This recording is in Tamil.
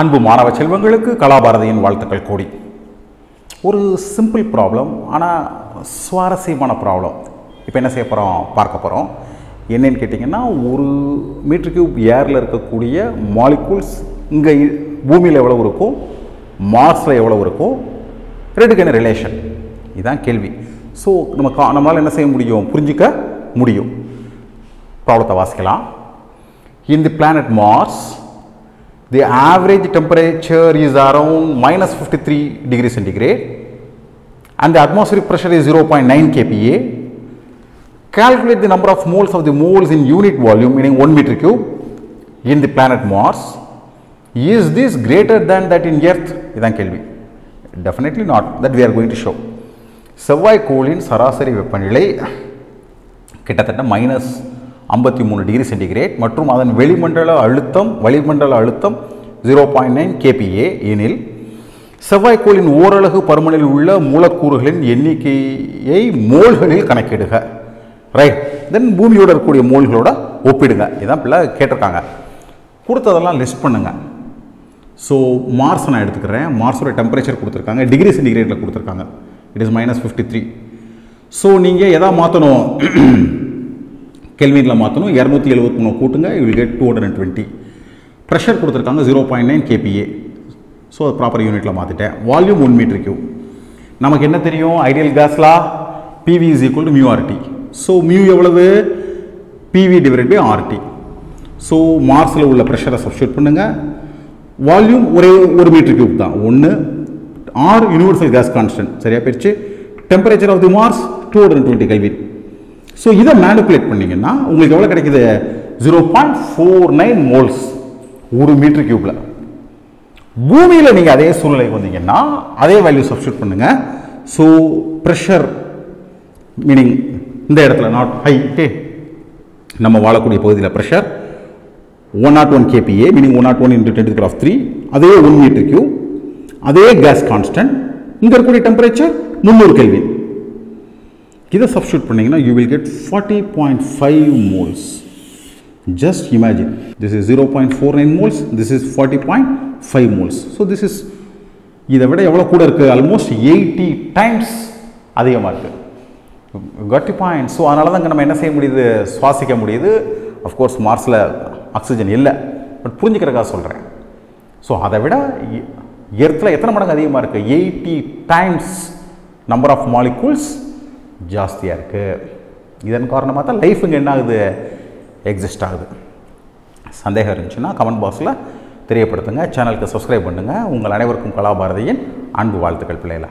அன்பு மாணவ செல்வங்களுக்கு கலாபாரதியின் வாழ்த்துக்கள் கூடி. ஒரு சிம்பிள் ப்ராப்ளம் ஆனால் சுவாரஸ்யமான ப்ராப்ளம் இப்போ என்ன செய்ய போகிறோம் பார்க்க போகிறோம் என்னன்னு கேட்டிங்கன்னா ஒரு மீட்டர் கியூப் ஏரில் இருக்கக்கூடிய மாலிகூல்ஸ் இங்கே பூமியில் எவ்வளவு இருக்கும் மார்ஸில் எவ்வளவு இருக்கும் ரெண்டுக்கு என்ன ரிலேஷன் இதுதான் கேள்வி. ஸோ நம்ம கா நம்மளால் என்ன செய்ய முடியும்? புரிஞ்சிக்க முடியும். ப்ராப்ளத்தை வாசிக்கலாம். In the planet Mars the average temperature is around minus 53 degree centigrade and the atmospheric pressure is 0.9 kPa. Calculate the number of moles of the moles in unit volume meaning 1 meter cube in the planet Mars. Is this greater than that in Earth? இதான் கேள்வி definitely not that we are going to show. செவ்வாய்க்கோளின் சராசரி வெப்பநிலை கிட்டத்தட்ட மைனஸ் ஐம்பத்தி மூணு டிகிரி சென்டிகிரேட் மற்றும் அதன் வெளிமண்டல அழுத்தம் வளிமண்டல அழுத்தம் ஜீரோ பாயிண்ட் நைன் கேபிஏ எனில் செவ்வாய்க்கோளின் ஓரலகு பருமனில் உள்ள மூலக்கூறுகளின் எண்ணிக்கையை மோல்களில் கணக்கிடுக. ரைட் தென் பூமியோட இருக்கக்கூடிய மோல்களோட ஒப்பிடுங்க. இதான் பிள்ளை கேட்டிருக்காங்க. கொடுத்ததெல்லாம் லிஸ்ட் பண்ணுங்க. ஸோ மார்ஸ் நான் எடுத்துக்கிறேன். மார்ஸோட டெம்பரேச்சர் கொடுத்துருக்காங்க. டிகிரி சென்டிகிரேட்டில் கொடுத்துருக்காங்க. It is minus fifty three so நீங்கள் எதா மாற்றணும் கெல்வினில் மாற்றணும் இரநூத்தி எழுபத்தி மூணு கூட்டுங்க. You will get two hundred and twenty pressure கொடுத்துருக்காங்க zero point nine kPa so அது ப்ராப்பர் யூனிட்டில் மாற்றிட்டேன் வால்யூம் ஒன் மீட்டர் கியூ நமக்கு என்ன தெரியும்? Ideal கேஸ்லா PV is equal to mu RT so mu எவ்வளவு? PV divide by RT so மார்ஸில் உள்ள ப்ரெஷரை சப்ஸ்டியூட் பண்ணுங்கள் வால்யூம் ஒரே ஒரு மீட்டர் கியூப் தான். ஒன்று ஆர் யூனிவர்சல் கேஸ் கான்ஸ்டன்ட் சரியாக போயிடுச்சு? Temperature of the Mars two hundred twenty kelvin so இதை மேனுக்குலேட் பண்ணிங்கன்னா உங்களுக்கு எவ்வளோ கிடைக்குது? Zero point four nine moles ஒரு மீட்டர் கியூப்பில் பூமியில் நீங்கள் அதே சூழ்நிலைக்கு வந்தீங்கன்னா அதே வேல்யூ சப்ஸ்டியூட் பண்ணுங்கள் ஸோ ப்ரெஷர் மீனிங் இந்த இடத்துல நாட் ஹை டே நம்ம வாழக்கூடிய பகுதியில் pressure one not one kPa meaning one not one into ten graph three அதே ஒன் மீட்டர் கியூ அதே கேஸ் கான்ஸ்டன்ட் இங்கே இருக்கக்கூடிய டெம்பரேச்சர் முந்நூறு கெல்வின் இதை சப்ஸ்டியூட் பண்ணிங்கன்னா you will get forty point five moles just imagine this is zero point four nine moles this is forty point five moles so this is இதை விட எவ்வளோ கூட இருக்குது ஆல்மோஸ்ட் எயிட்டி டைம்ஸ் அதிகமாக இருக்குது கட்டி பாயிண்ட் ஸோ அதனால தாங்க நம்ம என்ன செய்ய முடியுது? சுவாசிக்க முடியுது. அஃப்கோர்ஸ் மார்ஸில் ஆக்சிஜன் இல்லை. பட் புரிஞ்சுக்கிறக்காக சொல்கிறேன் ஸோ அதை விட எர்த்தில் எத்தனை மடங்கு அதிகமாக இருக்குது eighty times number of molecules ஜாஸ்தியாக இருக்குது இதன் காரணமாக தான் லைஃபுங்க இங்கே என்ன ஆகுது எக்ஸிஸ்ட் ஆகுது. சந்தேகம் இருந்துச்சுன்னா கமெண்ட் பாக்ஸில் தெரியப்படுத்துங்க. சேனலுக்கு சப்ஸ்கிரைப் பண்ணுங்கள் உங்கள் அனைவருக்கும் கலாபாரதியின் அன்பு வாழ்த்துக்கள் பிள்ளைகளை.